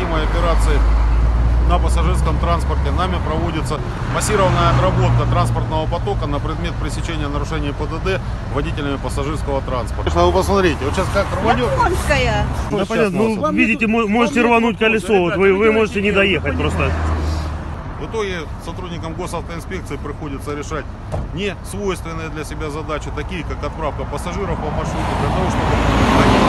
проводимой операции на пассажирском транспорте нами проводится массированная отработка транспортного потока на предмет пресечения нарушений ПДД водителями пассажирского транспорта. Вы посмотрите, вот сейчас как рванет. Японская. Ну, Да понятно, ну, видите, мо- можете рвануть колесо, вот вы, вы можете не доехать просто. В итоге сотрудникам госавтоинспекции приходится решать не свойственные для себя задачи, такие как отправка пассажиров по маршруту, для того, чтобы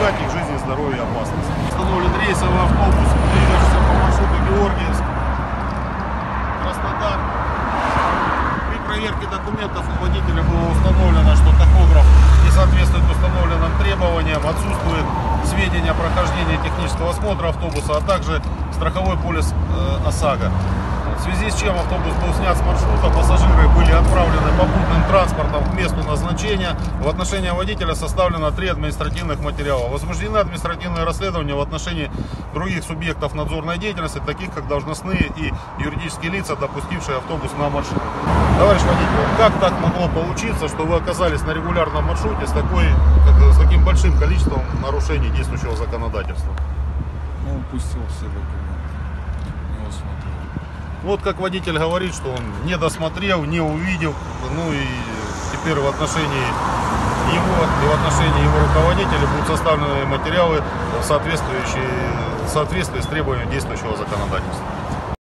и не подвергать их жизни, здоровью и опасности. Установлен рейсовый автобус, двигающийся по маршруту Георгиевск, Краснодар. При проверке документов у водителя было установлено, что тахограф не соответствует установленным требованиям, отсутствует сведения о прохождении технического осмотра автобуса, а также страховой полис э, ОСАГО. В связи с чем автобус был снят с маршрута, пассажиры были отправлены попутным транспортом к месту назначения. В отношении водителя составлено три административных материала. Возбуждены административные расследования в отношении других субъектов надзорной деятельности, таких как должностные и юридические лица, допустившие автобус на маршрут. Товарищ водитель, как так могло получиться, что вы оказались на регулярном маршруте с, такой, с таким большим количеством нарушений действующего законодательства? Ну, упустил все документы. Не усмотрел. Вот как водитель говорит, что он не досмотрел, не увидел, ну и теперь в отношении его и в отношении его руководителя будут составлены материалы, соответствующие в соответствии с требованиями действующего законодательства.